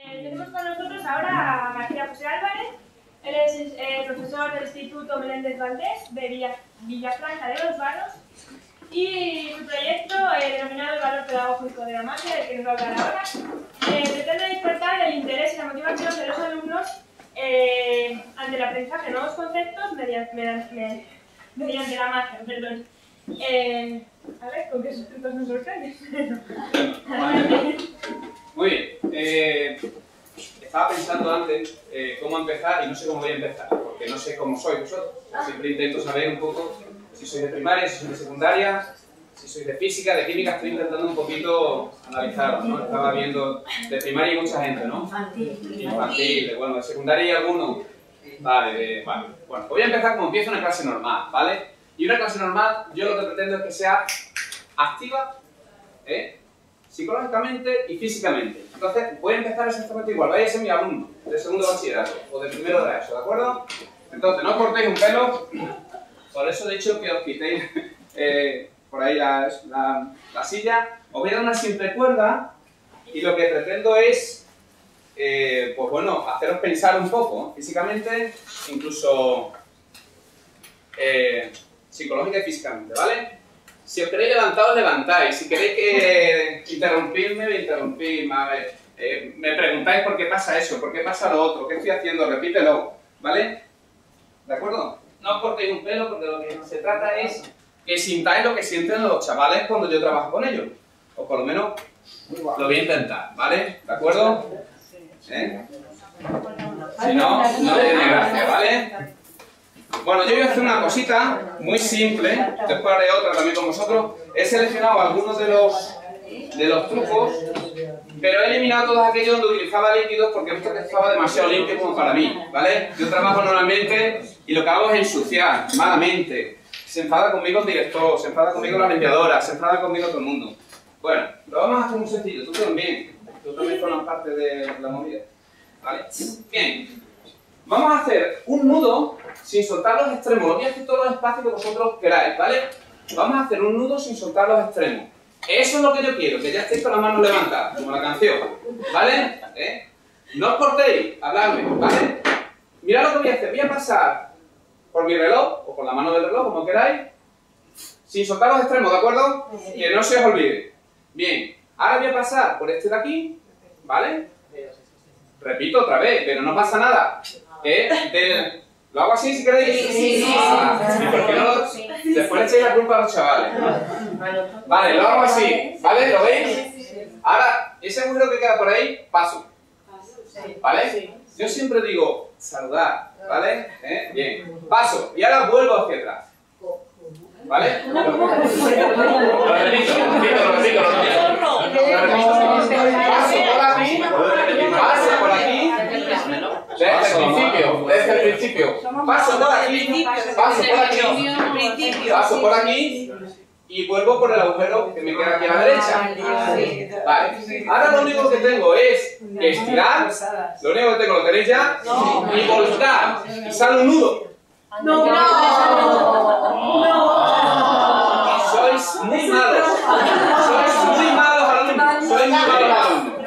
Eh, tenemos con nosotros ahora a García José Álvarez. Él es eh, profesor del Instituto Meléndez Valdés de Villa, Villafranca de los Varos. Y su proyecto, eh, denominado el valor pedagógico de la magia, del que nos va a hablar ahora, eh, pretende despertar el interés y la motivación de los alumnos eh, ante el aprendizaje de nuevos conceptos mediante, mediante, mediante la magia. Perdón. Eh, a ver, ¿con qué sujetos nos sorprendes? Muy bien. Eh, estaba pensando antes eh, cómo empezar y no sé cómo voy a empezar, porque no sé cómo sois vosotros. Siempre intento saber un poco si sois de primaria, si sois de secundaria, si sois de física, de química. Estoy intentando un poquito analizarlo, ¿no? Estaba viendo de primaria hay mucha gente, ¿no? Infantil. de, bueno, de secundaria hay alguno. Vale, de, vale. Bueno, voy a empezar como empieza una clase normal, ¿vale? Y una clase normal, yo lo que pretendo es que sea activa, ¿eh? Psicológicamente y físicamente. Entonces, voy a empezar exactamente igual. Vais a ser mi alumno de segundo bachillerato o de primero de eso, ¿de acuerdo? Entonces, no cortéis un pelo. Por eso he dicho que os quitéis eh, por ahí la, la- la silla. Os voy a dar una simple cuerda y lo que pretendo es, eh, pues bueno, haceros pensar un poco, físicamente, incluso eh, psicológica y físicamente, ¿vale? Si os queréis levantar, os levantáis. Si queréis que interrumpirme, me interrumpís. A ver, eh, me preguntáis por qué pasa eso, por qué pasa lo otro, qué estoy haciendo, repítelo, ¿vale? ¿De acuerdo? No os cortéis un pelo porque lo que se trata es que sintáis lo que sienten los chavales cuando yo trabajo con ellos. O por lo menos lo voy a intentar, ¿vale? ¿De acuerdo? ¿Eh? Si no, no tiene gracia, ¿vale? Bueno, yo voy a hacer una cosita muy simple, después haré otra también con vosotros. He seleccionado algunos de los, de los trucos, pero he eliminado todos aquellos donde utilizaba líquidos porque he visto que estaba demasiado limpio como para mí, ¿vale? Yo trabajo normalmente y lo que hago es ensuciar, malamente. Se enfada conmigo el director, se enfada conmigo la limpiadora, se enfada conmigo todo el mundo. Bueno, lo vamos a hacer muy sencillo, tú también, tú también formas parte de la movida, ¿vale? Bien, Vamos a hacer un nudo sin soltar los extremos. Voy a hacer todos los espacios que vosotros queráis, ¿vale? Vamos a hacer un nudo sin soltar los extremos. Eso es lo que yo quiero, que ya estéis con las manos levantadas, como la canción, ¿vale? ¿Eh? No os cortéis, habladme, ¿vale? Mirad lo que voy a hacer. Voy a pasar por mi reloj, o por la mano del reloj, como queráis, sin soltar los extremos, ¿de acuerdo? Que no se os olvide. Bien, ahora voy a pasar por este de aquí, ¿vale? Repito otra vez, pero no pasa nada. ¿Eh? ¿Lo hago así si queréis? Sí, sí, sí. Ah, ¿y por qué no? Después echéis la culpa a los chavales. Vale, lo hago así. ¿Vale? ¿Lo veis? Ahora, ese agujero que queda por ahí, paso. ¿Vale? Yo siempre digo saludar. ¿Vale? ¿Eh? Bien. Paso. Y ahora vuelvo hacia atrás. ¿Vale? Lo repito, lo repito, lo repito, lo repito. Lo repito. Paso por aquí. Paso por aquí. Desde el principio, desde el principio. Paso por aquí, paso por aquí, paso por aquí y vuelvo por el agujero que me queda aquí a la derecha. Vale. Ahora lo único que tengo es estirar, lo único que tengo lo tenéis ya, y volcar. Y sale un nudo. No, Sois muy malos. Sois muy malos alumnos. Sois muy malos alumnos.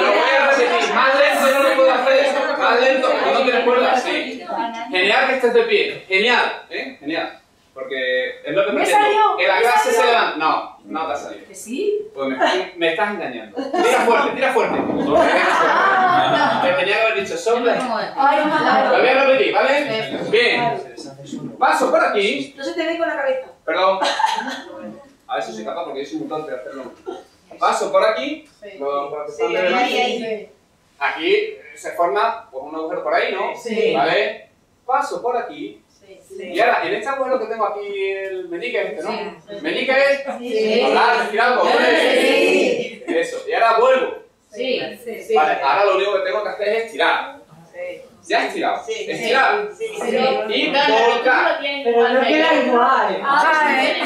Lo voy a repetir. Más lento no lo puedo hacer. Más lento. ¿No tienes cuerda? Sí. Genial que estés de pie. Genial. ¿Eh? Genial. Porque es lo que ¿Me salió? Que la ¿Me clase salió? se levanta. No, no te ha salido. ¿Que sí? Pues me, me estás engañando. Tira fuerte, tira fuerte. Te tenía que haber dicho. Ay, Lo voy a repetir, ¿vale? Bien. Paso por aquí. No se te ve con la cabeza. Perdón. A ver si soy capaz porque yo soy un tonto de hacerlo. Paso por aquí. Delante. Aquí se forma pues, un agujero por ahí, ¿no? Sí. ¿Vale? Paso por aquí. Y ahora, en este agujero que tengo aquí, el meñique este, ¿no? Sí. Meñique, Sí. hablar, decir algo. Eso. Y ahora vuelvo. Sí. Vale, ahora lo único que tengo que hacer es estirar. Ya he estirado. Estirar. Y volcar. Pero no queda igual. Ay,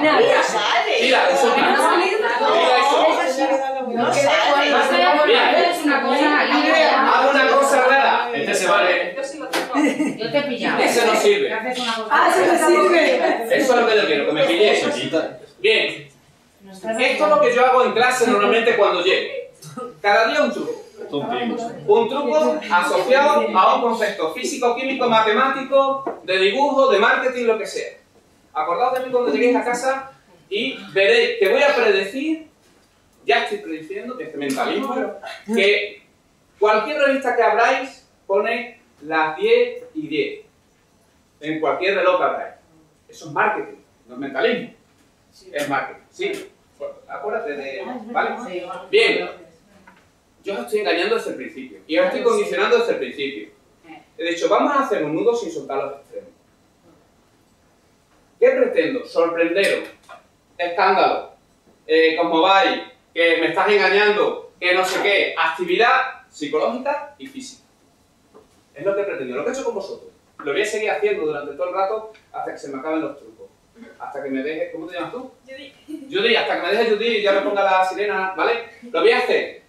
Mira, sale. Tira, eso. Tira eso. No sale. Bien. Hago una cosa rara. Este se vale. Yo te he pillado. Ese no sirve. Ah, se me sirve. Eso es lo que yo quiero, que me pille eso. Bien. Esto es lo que yo hago en clase normalmente cuando llego. Cada día un truco. Un truco asociado a un concepto físico, químico, matemático, de dibujo, de marketing, lo que sea. Acordaos de mí cuando lleguéis a casa y veréis que voy a predecir, ya estoy prediciendo, que este mentalismo, que cualquier revista que abráis pone las 10 y 10. En cualquier reloj que abráis. Eso es marketing, no es mentalismo. Es marketing, ¿sí? Acuérdate de... ¿Vale? Bien. Yo os estoy engañando desde el principio. Y os estoy condicionando desde el principio. He dicho, vamos a hacer un nudo sin soltar los extremos. ¿Qué pretendo? Sorprenderos. Escándalo. Eh, ¿Cómo vais? Que me estás engañando. Que no sé qué. Actividad psicológica y física. Es lo que pretendo. Lo que he hecho con vosotros. Lo voy a seguir haciendo durante todo el rato hasta que se me acaben los trucos. Hasta que me dejes... ¿Cómo te llamas tú? Judy. Judy, hasta que me deje Judy y ya me ponga la sirena, ¿vale? Lo voy a hacer.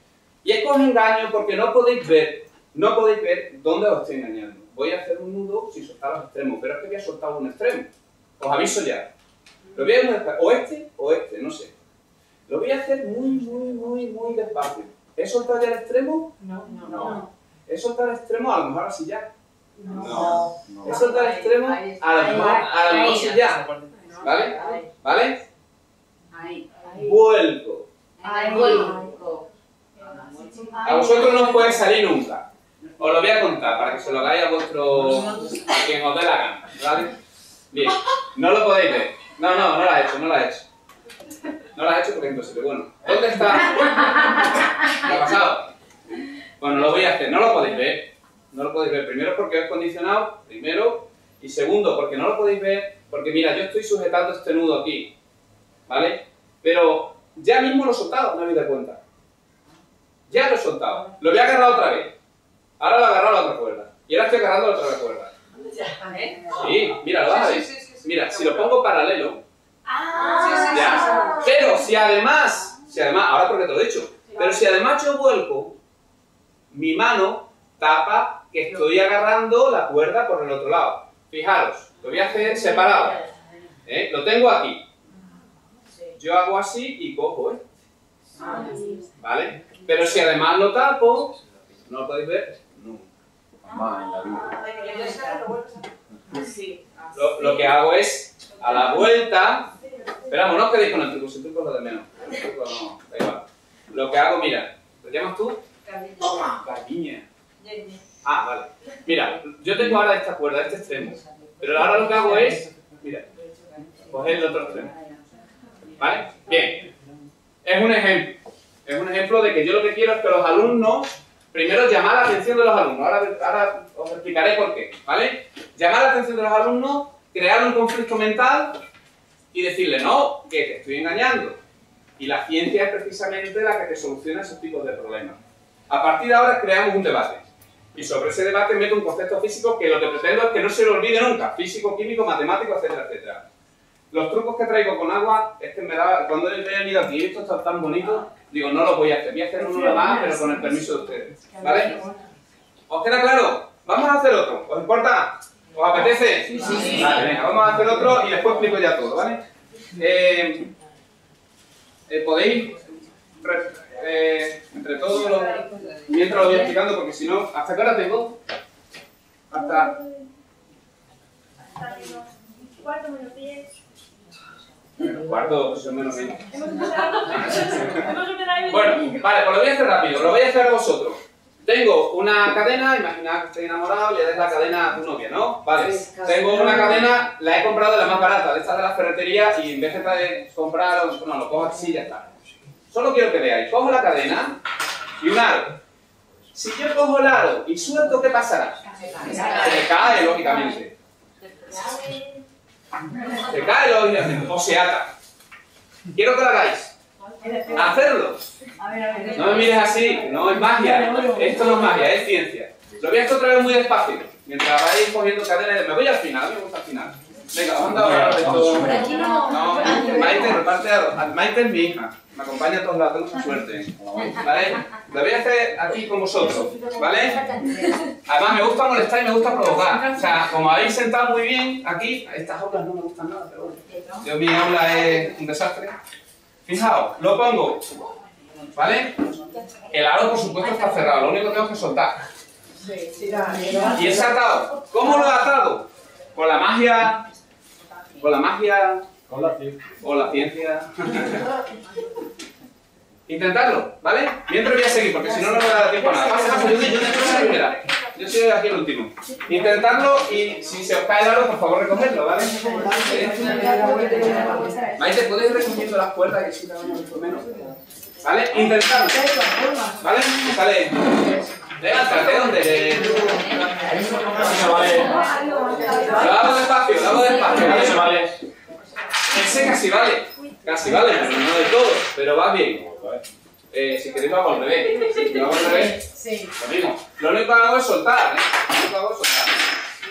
Y es con engaño porque no podéis ver, no podéis ver dónde os estoy engañando. Voy a hacer un nudo sin soltar los extremos, pero es que voy a soltar un extremo. Os aviso ya. Lo voy a hacer, o este o este, no sé. Lo voy a hacer muy, muy, muy, muy despacio. ¿He soltado ya el extremo? No, No. ¿He soltado el extremo? A lo mejor así ya. No. ¿He soltado el extremo? A lo mejor, a lo mejor sí ya. ¿Vale? ¿Vale? Ahí. Vuelco. Ahí. Vuelco. A vosotros no os puede salir nunca. Os lo voy a contar para que se lo hagáis a vuestro. a quien os dé la gana. ¿Vale? Bien. No lo podéis ver. No, no, no lo ha hecho, no lo ha hecho. No lo ha hecho porque es imposible. Bueno, ¿dónde está? ¿Qué ha pasado? Bueno, lo voy a hacer. No lo podéis ver. No lo podéis ver. Primero porque he condicionado. Primero. Y segundo, porque no lo podéis ver. Porque mira, yo estoy sujetando este nudo aquí. ¿Vale? Pero ya mismo lo he soltado, no habéis dado cuenta. Ya lo he soltado. Lo voy a agarrar otra vez. Ahora lo he agarrado a la otra cuerda. Y ahora estoy agarrando la otra cuerda. Sí, mira, lo vas a ver. Mira, si lo pongo paralelo, ya. Pero si además, si además, ahora porque te lo he dicho, pero si además yo vuelco, mi mano tapa que estoy agarrando la cuerda por el otro lado. Fijaros, lo voy a hacer separado. ¿eh? Lo tengo aquí. Yo hago así y cojo, ¿eh? ¿Vale? Pero si además lo tapo, ¿no lo podéis ver? No. Lo, lo que hago es, a la vuelta, esperamos, no os quedéis con el truco, si el truco es lo de menos. El truco no, da igual. Lo que hago, mira, ¿te llamas tú? Carmiña. Ah, vale. Mira, yo tengo ahora esta cuerda, este extremo. Pero ahora lo que hago es, mira, coger el otro extremo. ¿Vale? Bien. Es un ejemplo. Es un ejemplo de que yo lo que quiero es que los alumnos, primero llamar la atención de los alumnos. Ahora, ahora os explicaré por qué. ¿Vale? Llamar la atención de los alumnos, crear un conflicto mental y decirle, no, que te estoy engañando. Y la ciencia es precisamente la que te soluciona esos tipos de problemas. A partir de ahora creamos un debate. Y sobre ese debate meto un concepto físico que lo que pretendo es que no se lo olvide nunca. Físico, químico, matemático, etcétera, etcétera. Los trucos que traigo con agua, es que me da, cuando he venido aquí y esto está tan bonito, digo, no lo voy a hacer. Voy a hacer uno más, pero con el permiso de ustedes. ¿Vale? ¿Os queda claro? Vamos a hacer otro. ¿Os importa? ¿Os apetece? Sí, sí. Vale, venga, vamos a hacer otro y después explico ya todo, ¿vale? Eh, eh, Podéis, eh, entre todos los... Mientras lo voy explicando, porque si no, ¿hasta qué hora tengo? Hasta... Hasta menos cuarto menos diez. Cuarto, menos. Bueno, vale, pues lo voy a hacer rápido, lo voy a hacer a vosotros. Tengo una cadena, imaginad que estoy enamorado, le das la cadena a tu novia, ¿no? Vale. Tengo una cadena, la he comprado de la más barata, de estas de la ferretería, y en vez de comprar, no, lo cojo así y ya está. Solo quiero que veáis, cojo la cadena y un aro. Si yo cojo el aro y suelto, ¿qué pasará? Se cae, lógicamente. Se cae, lógicamente, o se ata. Quiero que lo hagáis. Hacerlo. No me mires así, no es magia. Esto no es magia, es ciencia. Lo voy a hacer otra vez muy despacio. Mientras vais cogiendo cadenas, me voy al final, me gusta al final. Venga, vamos a hablar de esto. No, Maite, reparte a Maite es mi hija. Me acompaña a todos lados, tengo esa suerte. ¿Vale? Lo voy a hacer aquí con vosotros. ¿Vale? Además, me gusta molestar y me gusta provocar. O sea, como habéis sentado muy bien aquí, estas aulas no me gustan nada, pero bueno. Yo, mi aula es un desastre. Fijaos, lo pongo ¿Vale? El aro, por supuesto, está cerrado. Lo único que tengo que soltar. Y es atado. ¿Cómo lo he atado? Con la magia. Con la magia. Con la ciencia. O la ciencia. Intentarlo, ¿vale? Mientras voy a seguir, porque si no, no me da tiempo a nada. Pasa, pasa, yo, yo, yo soy la primera. Yo soy aquí el último. Intentadlo y si se os cae el aro, por favor, recogerlo, ¿vale? Maite, ¿puedes ir recogiendo las puertas que sí te van mucho menos? ¿Vale? Intentadlo. ¿Vale? Sale. Levántate, ¿dónde? Lo hago despacio, lo hago despacio, ¿vale? Eso vale. Ese casi vale. Casi vale, pero no de todo, pero va bien. Eh, si queréis lo hago al revés. Si hago al revés, Sí. lo mismo. Lo único que hago es soltar, ¿eh? Lo único que hago es soltar.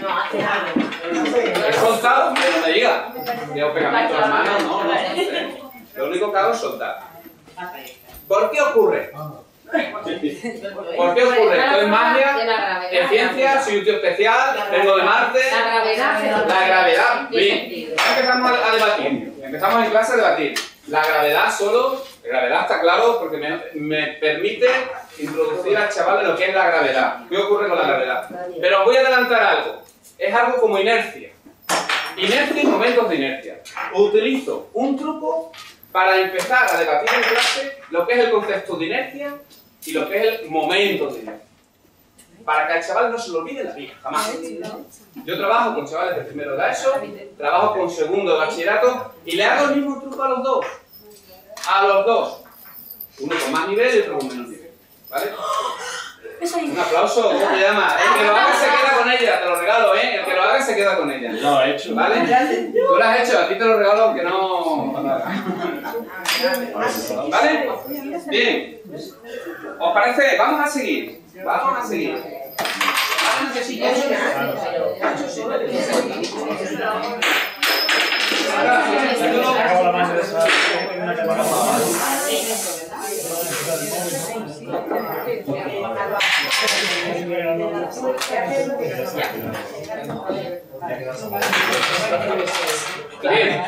No, hace algo. He soltado, pero no me llega. Llevo pegamento en las manos, no, no. Lo único que hago es soltar. ¿Por qué ocurre? ¿Por qué ocurre? Esto es magia, en ciencia, soy un tío especial, vengo de Marte. La gravedad. La gravedad, bien. empezamos a debatir. Empezamos en clase a debatir. La gravedad solo, la gravedad está claro porque me, me permite introducir al chaval de lo que es la gravedad. ¿Qué ocurre con la gravedad? Pero os voy a adelantar algo. Es algo como inercia. Inercia y momentos de inercia. Utilizo un truco para empezar a debatir en clase lo que es el concepto de inercia y lo que es el momento de inercia. Para que al chaval no se lo olvide la vida, jamás. Yo trabajo con chavales de primero de la ESO, trabajo con segundo de bachillerato y le hago el mismo truco a los dos. A los dos. Uno con más nivel y otro con menos nivel. ¿Vale? Un aplauso, ¿cómo te llamas? El que lo haga se queda con ella, te lo regalo, ¿eh? El que lo haga se queda con ella. Lo he hecho. ¿Vale? Tú lo has hecho, a ti te lo regalo aunque no... ¿Vale? Bien. ¿Os parece? Vamos a seguir. Vamos a seguir.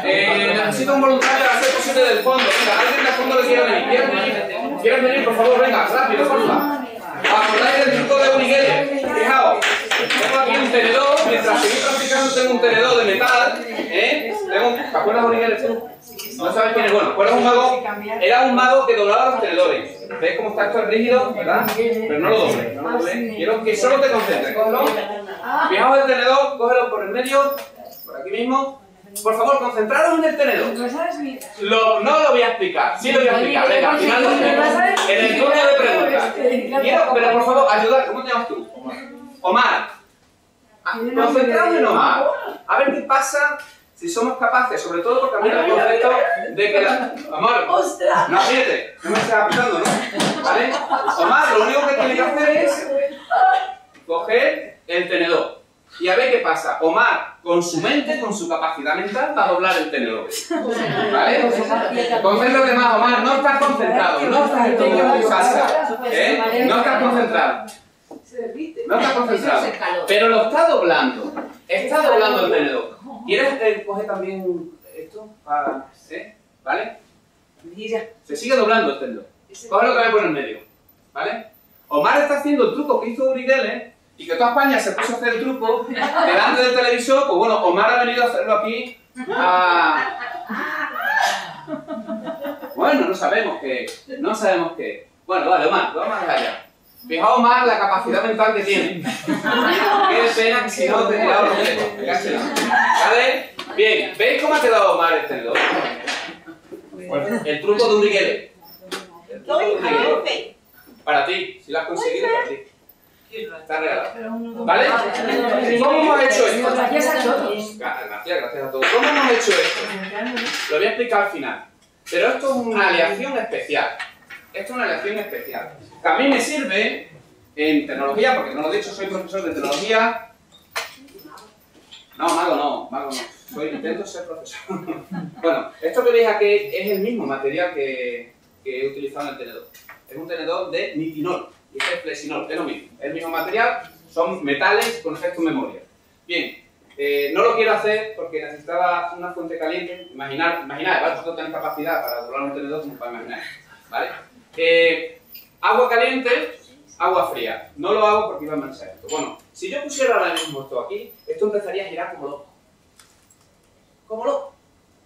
Eh, necesito un voluntario a ser posible del fondo. Venga, alguien del fondo que quiera venir. ¿Quieren venir? Por favor, venga, rápido, porfa. Acordáis del truco de Uniguele. Fijaos, tengo aquí un tenedor. Mientras seguís practicando, tengo un tenedor de metal. ¿Eh? Tengo ¿Te acuerdas de tú? No sabes quién es. Bueno, era un mago. Era un mago que doblaba los tenedores. ¿Ves cómo está esto es rígido? ¿Verdad? Pero no lo doble. No lo doble. Quiero que solo te concentres. Cógelo. Fijaos el tenedor, cógelo por el medio, por aquí mismo. Por favor, concentraros en el tenedor. Lo- no lo voy a explicar, sí lo voy a explicar. Venga, al final lo hacemos. En el turno de preguntas. Quiero, pero por favor, ayudar. ¿Cómo te llamas tú? Omar. Ah, Concentraos en Omar. A ver qué pasa si somos capaces, sobre todo por cambiar el concepto de que la... Amor, ¡Ostras! no, fíjate, no me estás apuntando, ¿no? ¿Vale? Omar, lo único que tiene que hacer es coger el tenedor. Y a ver qué pasa. Omar, con su mente, con su capacidad mental, va a doblar el tenedor. ¿Vale? Concéntrate más, Omar. No estás concentrado. No estás en casa. ¿Eh? No estás concentrado. No estás concentrado. Pero lo está doblando. Está doblando el tenedor. ¿Quieres eh, coger también esto? Para, ¿eh? ¿Vale? Se sigue doblando el tenedor. Cógelo también por el medio. ¿Vale? Omar está haciendo el truco que hizo Uri Geller y que toda España se puso a hacer el truco delante del televisor. Pues bueno, Omar ha venido a hacerlo aquí a... Bueno, no sabemos qué. No sabemos qué. Bueno, vale, Omar, vamos a dejar ya. Fijaos más la capacidad mental que tiene. Qué pena que si no te he los dedos. ¿Vale? Bien, ¿veis cómo ha quedado Omar el tenedor? El truco de Uri Geller. El truco de Uri Geller. Para ti, si lo has conseguido, para ti. Está regalado. ¿Vale? ¿Cómo hemos hecho esto? Gracias a todos. Gracias, gracias a todos. ¿Cómo hemos hecho esto? Lo voy a explicar al final. Pero esto es una aleación especial. Esto es una aleación especial. Que a mí me sirve en tecnología, porque no lo he dicho, soy profesor de tecnología. No, mago no, mago no. Soy, intento ser profesor. bueno, esto que veis aquí es el mismo material que, que he utilizado en el tenedor. Es un tenedor de nitinol y este es es lo mismo. El mismo material, son metales con efecto memoria. Bien, eh, no lo quiero hacer porque necesitaba una fuente caliente. Imaginar, imaginar, ¿vale? Vosotros tenéis capacidad para doblar un tenedor como para imaginar. ¿Vale? eh, agua caliente, agua fría. No lo hago porque iba a manchar esto. Bueno, si yo pusiera ahora mismo esto aquí, esto empezaría a girar como loco. Como loco.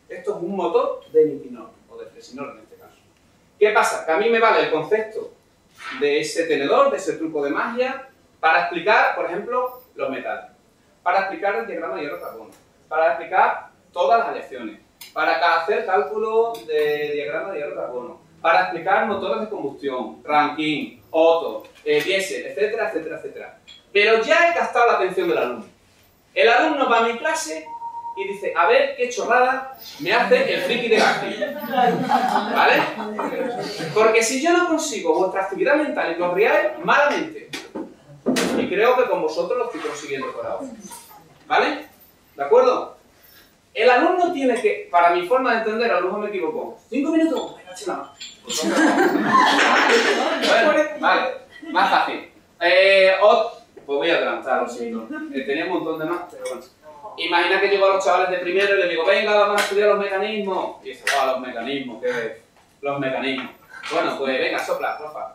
Esto es un motor de nitinol, o de fresinol en este caso. ¿Qué pasa? Que a mí me vale el concepto de ese tenedor, de ese truco de magia, para explicar, por ejemplo, los metales, para explicar el diagrama de hierro-carbono, para explicar todas las aleaciones, para hacer cálculo de diagrama de hierro-carbono, para explicar motores de combustión, Rankine, Otto, eh, diésel, etcétera, etcétera, etcétera. Pero ya he gastado la atención del alumno. El alumno va a mi clase y dice, a ver qué chorrada me hace el friki de García. ¿Vale? Porque si yo no consigo vuestra actividad mental y os malamente. Y creo que con vosotros lo estoy consiguiendo por ahora. ¿Vale? ¿De acuerdo? El alumno tiene que, para mi forma de entender, a lo mejor me equivoco, cinco minutos, venga. Bueno, vale, más fácil. Eh, pues voy a adelantar, lo siento. Eh, tenía un montón de más, pero bueno. Imagina que llego a los chavales de primero y les digo, venga, vamos a estudiar los mecanismos. Y dice, ah, los mecanismos, ¿qué es? Los mecanismos. Bueno, pues venga, sopla, porfa.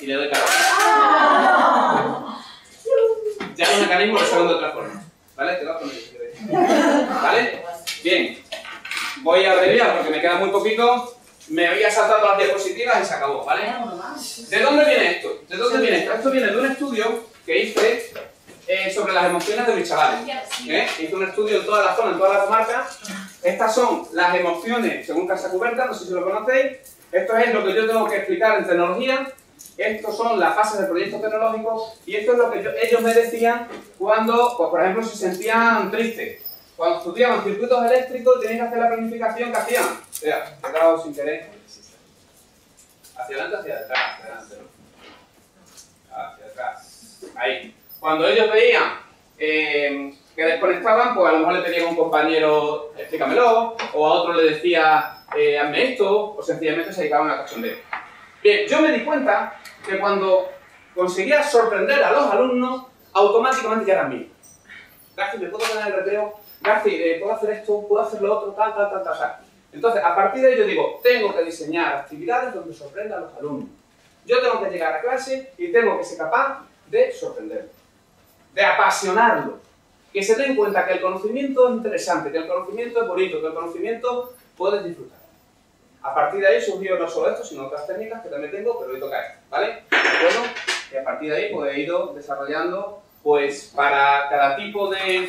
Y le doy cara. Ya los mecanismos los saben de otra forma. ¿Vale? Te lo queréis. ¿Vale? Bien. Voy a abreviar porque me queda muy poquito. Me había saltado las diapositivas y se acabó, ¿vale? ¿De dónde viene esto? ¿De dónde viene esto? Esto viene de un estudio que hice eh, sobre las emociones de mis chavales. ¿eh? Hice un estudio en toda la zona, en toda la comarca. Estas son las emociones, según Casa Cuberta, no sé si lo conocéis. Esto es lo que yo tengo que explicar en tecnología. Estos son las fases del proyecto tecnológico y esto es lo que yo- ellos me decían cuando, pues, por ejemplo, se sentían tristes. Cuando estudiaban circuitos eléctricos tenían que hacer la planificación que hacían. Mira, he dado sin querer. Hacia adelante, hacia atrás, hacia adelante. Hacia atrás. Ahí. Cuando ellos veían eh, que desconectaban, pues a lo mejor le pedían a un compañero, explícamelo, o a otro le decía, eh, hazme esto, o sencillamente se dedicaban a cachondeo. Bien, yo me di cuenta que cuando conseguía sorprender a los alumnos, automáticamente ya eran míos. Garci, ¿me puedo ganar el recreo? Garci, eh, ¿puedo hacer esto? ¿Puedo hacer lo otro? Tal, tal, tal, tal, tal. Entonces, a partir de yo digo, tengo que diseñar actividades donde sorprenda a los alumnos. Yo tengo que llegar a clase y tengo que ser capaz de sorprenderlos, de apasionarlos, que se den cuenta que el conocimiento es interesante, que el conocimiento es bonito, que el conocimiento puedes disfrutar. A partir de ahí surgió no solo esto, sino otras técnicas que también tengo, pero hoy toca esto, ¿vale? ¿De acuerdo? Y a partir de ahí pues, he ido desarrollando, pues, para cada tipo de...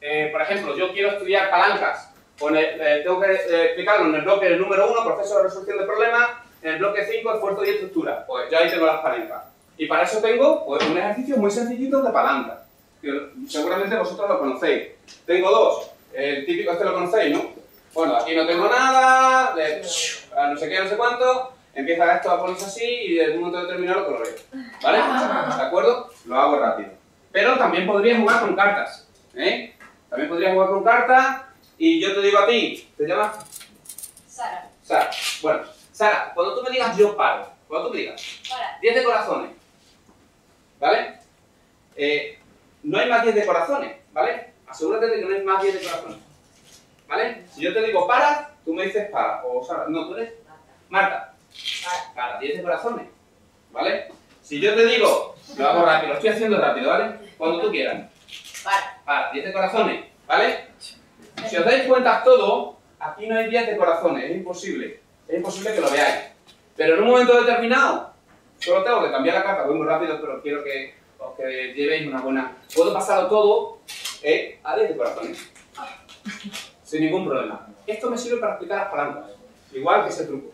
Eh, por ejemplo, yo quiero estudiar palancas. Con el- eh, tengo que eh, explicarlo en el bloque número 1, proceso de resolución de problemas, en el bloque 5, esfuerzo y estructura. Pues ya ahí tengo las palancas. Y para eso tengo pues, un ejercicio muy sencillito de palanca. que seguramente vosotros lo conocéis. Tengo dos. El típico, este lo conocéis, ¿no? Bueno, aquí no tengo nada, a no sé qué, no sé cuánto, empieza esto a ponerse así y en un momento determinado lo coloreo. ¿Vale? ¿De acuerdo? Lo hago rápido. Pero también podría jugar con cartas. ¿eh? También podría jugar con cartas y yo te digo a ti, ¿te llamas? Sara, Sara. Bueno, Sara, cuando tú me digas yo paro, cuando tú me digas para. 10 de corazones, ¿vale? Eh, no hay más 10 de corazones, ¿vale? Asegúrate de que no hay más 10 de corazones, ¿vale? Si yo te digo para, tú me dices para, o Sara, no, tú eres Marta, para, 10 de corazones, ¿vale? Si yo te digo, lo hago rápido, lo estoy haciendo rápido, ¿vale? Cuando tú quieras, Para. para, 10 de corazones, ¿vale? Si os dais cuenta todo, aquí no hay 10 de corazones, es imposible, es imposible que lo veáis. Pero en un momento determinado, solo tengo que cambiar la carta, voy muy rápido, pero quiero que os que llevéis una buena... Puedo pasarlo todo eh, a 10 de corazones, sin ningún problema. Esto me sirve para explicar las palancas, igual que ese truco,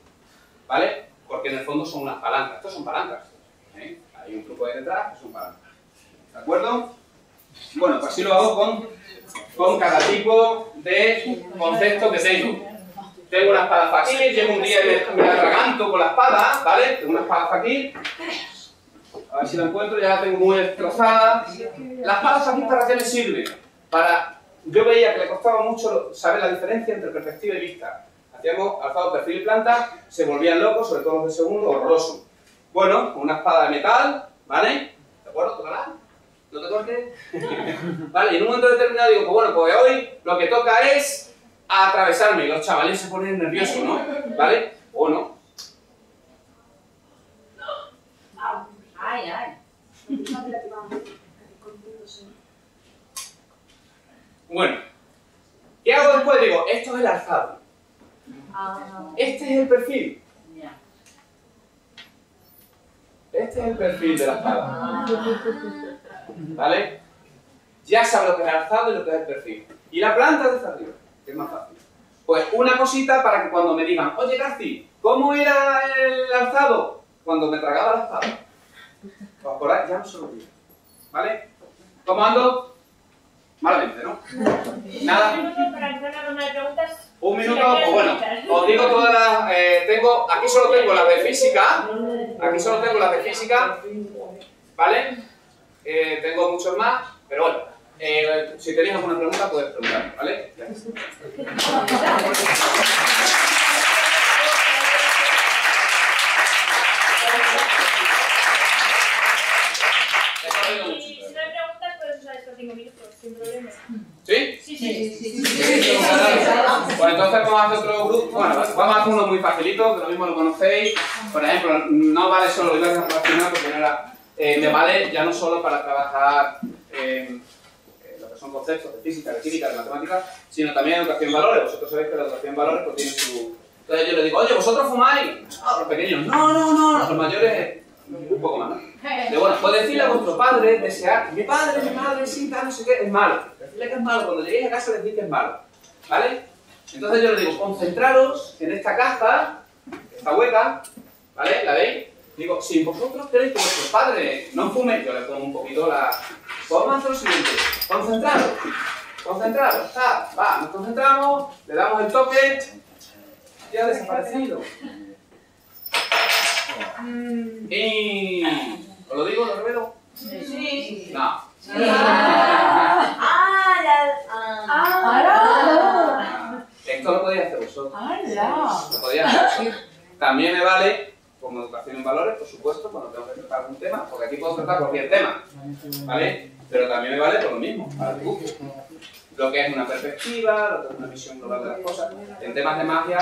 ¿vale? Porque en el fondo son unas palancas, estos son palancas. ¿eh? Hay un truco ahí detrás que son palancas. ¿De acuerdo? Bueno, pues así lo hago con, con cada tipo de concepto que tengo. Tengo una espada faquir, llevo un día y me, me atraganto con la espada, ¿vale? Tengo una espada faquir. A ver si la encuentro, ya la tengo muy destrozada. La espada faquir para qué me sirve? Para... Yo veía que le costaba mucho saber la diferencia entre perspectiva y vista. Hacíamos alzado perfil y planta, se volvían locos, sobre todo los de segundo, horroroso. Bueno, una espada de metal, ¿vale? ¿De acuerdo? ¿Tócala? ¿No te cortes? vale, y en un momento determinado digo, pues bueno, pues hoy lo que toca es a atravesarme los chavales se ponen nerviosos, ¿no? ¿Vale? O no. Ay, ay. Bueno, ¿qué hago después? Digo, esto es el alzado. Ah, Este es el perfil. Este es el perfil de la espada. Ah, ¿Vale? Ya sabes lo que es el alzado y lo que es el perfil. Y la planta desde arriba, es más fácil. Pues una cosita para que cuando me digan, oye Garci, ¿cómo era el alzado? Cuando me tragaba la espada. Pues por ahí ya no se lo digo. ¿Vale? ¿Cómo ando? Malamente, ¿no? Nada. minutos para hacer una ronda de preguntas. Un minuto, quieres pues bueno, os digo todas las. eh, tengo, aquí solo tengo las de física. Aquí solo tengo las de física. ¿Vale? Eh, tengo muchos más, pero bueno. Eh, si tenéis alguna pregunta, podéis preguntar, ¿vale? Si no hay preguntas, puedes usar estos 5 minutos, sin problema. ¿Sí? Sí, sí, sí. Pues entonces vamos a hacer otro grupo. Bueno, vamos a hacer uno muy facilito, que lo mismo lo conocéis. Por ejemplo, no vale solo libertad relacional porque no era. eh, me vale ya no solo para trabajar eh, lo son conceptos de física, de química, de matemáticas, sino también educación en valores. Vosotros sabéis que la educación en valores pues, tiene su. Entonces yo le digo, oye, ¿vosotros fumáis? Ah, los pequeños, no, no, no, los mayores un poco más. De bueno, pues decirle a vuestro padre, desear, mi padre, mi madre, sí, tal, no sé qué, es malo. Decirle que es malo, cuando lleguéis a casa decís que es malo. ¿Vale? Entonces yo le digo, concentraros en esta caja, esta hueca, ¿vale? ¿La veis? Digo, si vosotros queréis que vuestro padre no fume, yo le pongo un poquito la... Pues vamos a hacer lo siguiente, concentraros, concentraros, está, va, nos concentramos, le damos el toque, y ha desaparecido. Y... ¿Os lo digo, lo revelo? Sí. No. Ah, ya. Ah. Esto lo podéis hacer vosotros. Lo podéis hacer. También me vale como educación en valores, por supuesto, cuando tengo que tratar algún tema, porque aquí puedo tratar cualquier tema, ¿vale? Pero también me vale por lo mismo, para el dibujo. Lo que es una perspectiva, lo que es una visión global de las cosas. En temas de magia,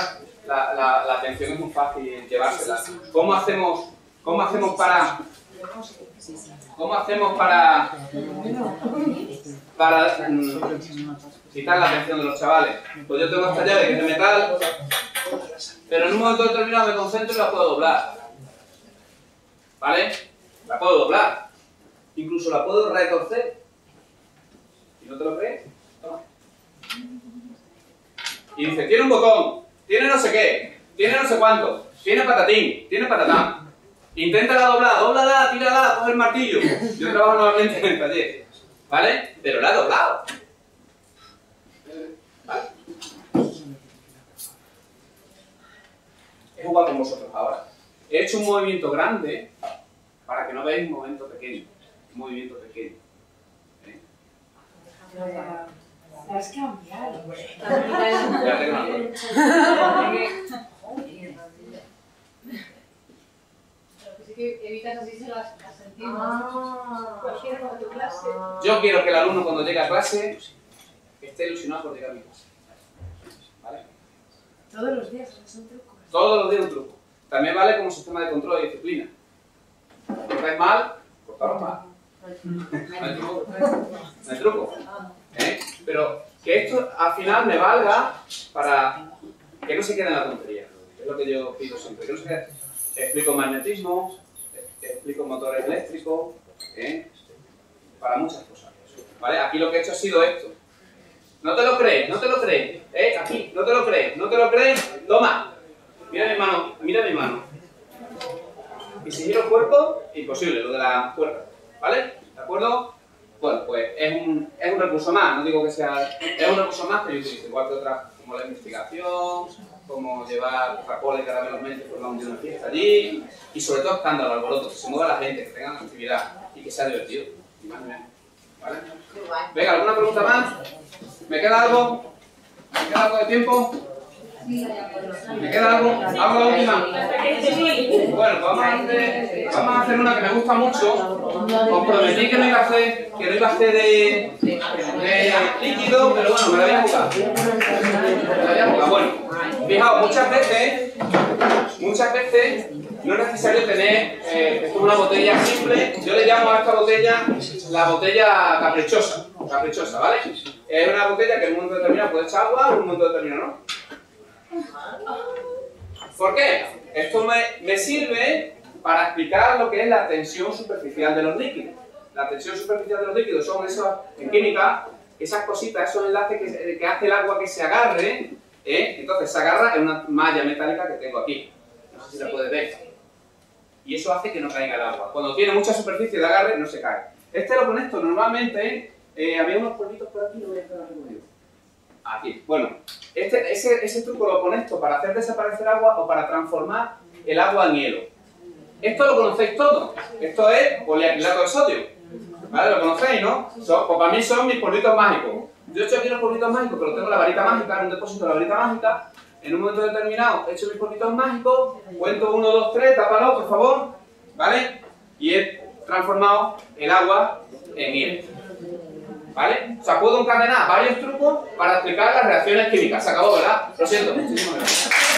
la atención es muy fácil llevársela. ¿Cómo hacemos, cómo hacemos para... ¿Cómo hacemos para... para mm, quitar la atención de los chavales? Pues yo tengo esta llave que es de metal, pero en un momento determinado me concentro y la puedo doblar. ¿Vale? La puedo doblar. Incluso la puedo retorcer. ¿Y no te lo crees? Toma. Y dice, tiene un botón, tiene no sé qué, tiene no sé cuánto, tiene patatín, tiene patatán. Inténtala doblar, doblala, tírala, coge el martillo. Yo trabajo normalmente en el taller. ¿Vale? Pero la he doblado. ¿Vale? Es igual con vosotros ahora. He hecho un movimiento grande para que no veáis un movimiento pequeño. Un movimiento pequeño. ¿Eh? Has cambiado. Ya que evitas así se las, las sentimos. Ah. Cualquiera con tu clase. Yo quiero que el alumno cuando llegue a clase esté ilusionado por llegar a mi clase. ¿Vale? Todos los días son trucos. Todos los días un truco. También vale como sistema de control y disciplina. Cortáis mal, cortaros mal. No hay truco. No hay truco. ¿Eh? Pero que esto al final me valga para que no se quede en la tontería. Es lo que yo pido siempre. Que no se quede. Explico magnetismo, explico motores eléctricos, ¿eh? para muchas cosas. ¿Vale? Aquí lo que he hecho ha sido esto. No te lo crees, no te lo crees. ¿Eh? Aquí, no te lo crees, no te lo crees. Toma. Mira mi mano, mira mi mano. Y si giro el cuerpo, imposible, lo de la cuerda. ¿Vale? ¿De acuerdo? Bueno, pues es un, es un recurso más, no digo que sea. Es un recurso más que yo utilizo, igual que otras, como la investigación, como llevar Coca-Cola y caramelos por una una fiesta allí, y sobre todo escándalo, alboroto, que se mueva la gente, que tengan actividad y que sea divertido. Más menos. ¿Vale? Venga, ¿alguna pregunta más? ¿Me queda algo? ¿Me queda algo de tiempo? ¿Me queda algo? ¿Hago la última? Bueno, vamos a, hacer, vamos a hacer una que me gusta mucho. Os prometí que no iba a hacer, que no iba a hacer de, líquido, pero bueno, me la voy a jugar. Me la voy a jugar. Bueno, fijaos, muchas veces, muchas veces no es necesario tener eh, una botella simple. Yo le llamo a esta botella la botella caprichosa, caprichosa, ¿vale? Es una botella que en un momento determinado puede echar agua, en un momento determinado no. ¿Por qué? Esto me, me sirve para explicar lo que es la tensión superficial de los líquidos. La tensión superficial de los líquidos son esas, en química, esas cositas, esos enlaces que, que hace el agua que se agarre, ¿eh? entonces se agarra en una malla metálica que tengo aquí. No sé si la puedes ver. Y eso hace que no caiga el agua. Cuando tiene mucha superficie de agarre, no se cae. Este lo conecto normalmente, eh, había unos polvitos por aquí, no voy a estar. Aquí. Bueno, este, ese, truco lo conecto para hacer desaparecer agua o para transformar el agua en hielo. Esto lo conocéis todos. Esto es poliacrilato de sodio. ¿Vale? ¿Lo conocéis, no? Son, pues para mí son mis polvitos mágicos. Yo he hecho aquí los polvitos mágicos, pero tengo la varita mágica, en un depósito de la varita mágica. En un momento determinado he hecho mis polvitos mágicos, cuento 1, 2, 3, tápalo, por favor. ¿Vale? Y he transformado el agua en hielo. ¿Vale? O sea, puedo encadenar varios trucos para explicar las reacciones químicas. Se acabó, ¿verdad? Lo siento, muchísimas gracias.